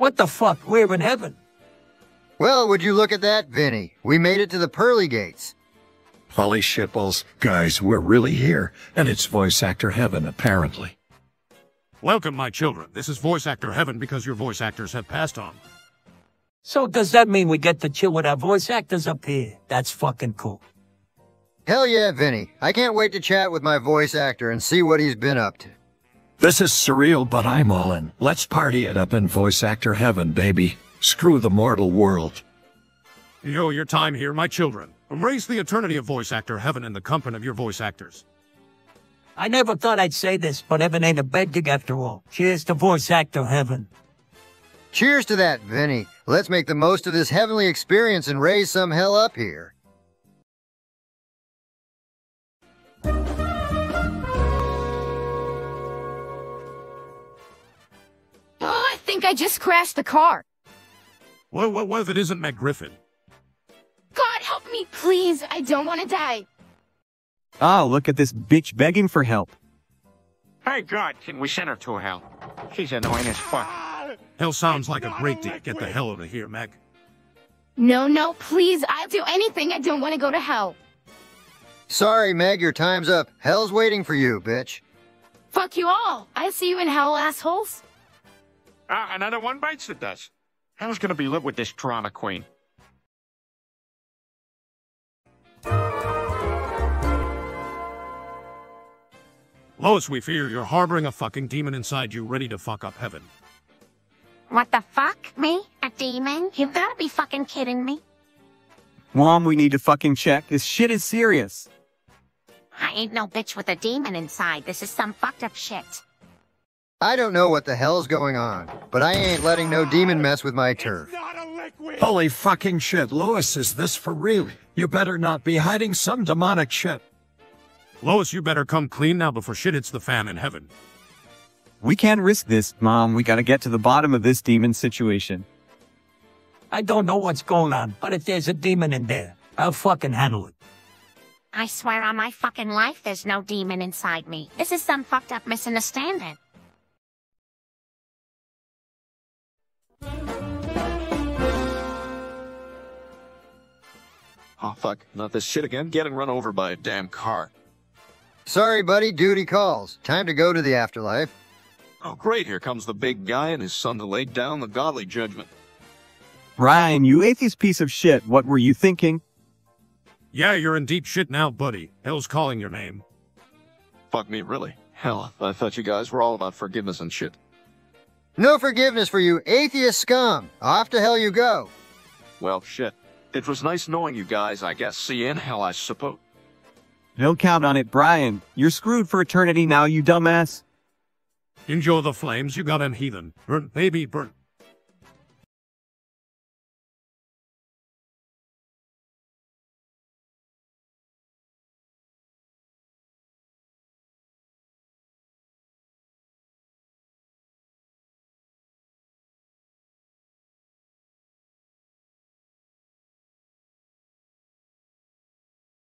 What the fuck? We're in heaven. Well, would you look at that, Vinny? We made it to the pearly gates. Holy shitballs. Guys, we're really here, and it's voice actor heaven, apparently. Welcome, my children. This is voice actor heaven because your voice actors have passed on. So does that mean we get to chill with our voice actors up here? That's fucking cool. Hell yeah, Vinny. I can't wait to chat with my voice actor and see what he's been up to. This is surreal, but I'm all in. Let's party it up in voice actor heaven, baby. Screw the mortal world. Yo, your time here, my children. Embrace the eternity of voice actor heaven in the company of your voice actors. I never thought I'd say this, but heaven ain't a bed dig after all. Cheers to voice actor heaven. Cheers to that, Vinny. Let's make the most of this heavenly experience and raise some hell up here. Think I just crashed the car. What, what, what if it isn't Meg Griffin? God help me, please. I don't want to die. Ah, look at this bitch begging for help. Hey, God, can we send her to hell? She's annoying as fuck. Hell sounds like a great day. Get the hell out of here, Meg. No, no, please. I'll do anything. I don't want to go to hell. Sorry, Meg, your time's up. Hell's waiting for you, bitch. Fuck you all. I'll see you in hell, assholes. Ah, another one bites the dust. Hell's gonna be lit with this drama queen. Lois, we fear you're harboring a fucking demon inside you ready to fuck up heaven. What the fuck? Me? A demon? You gotta be fucking kidding me. Mom, we need to fucking check. This shit is serious. I ain't no bitch with a demon inside. This is some fucked up shit. I don't know what the hell's going on, but I ain't letting no demon mess with my turf. Holy fucking shit, Lois, is this for real? You better not be hiding some demonic shit. Lois, you better come clean now before shit hits the fan in heaven. We can't risk this, Mom. We gotta get to the bottom of this demon situation. I don't know what's going on, but if there's a demon in there, I'll fucking handle it. I swear on my fucking life there's no demon inside me. This is some fucked up misunderstanding. Oh, fuck. Not this shit again. Getting run over by a damn car. Sorry, buddy, duty calls. Time to go to the afterlife. Oh, great. Here comes the big guy and his son to lay down the godly judgment. Brian, you atheist piece of shit. What were you thinking? Yeah, you're in deep shit now, buddy. Hell's calling your name. Fuck me, really? Hell, I thought you guys were all about forgiveness and shit. No forgiveness for you, atheist scum. Off to hell you go. Well, shit. It was nice knowing you guys, I guess. See you in hell, I suppose. Don't count on it, Brian. You're screwed for eternity now, you dumbass. Enjoy the flames, you got an heathen. Burnt baby, burnt.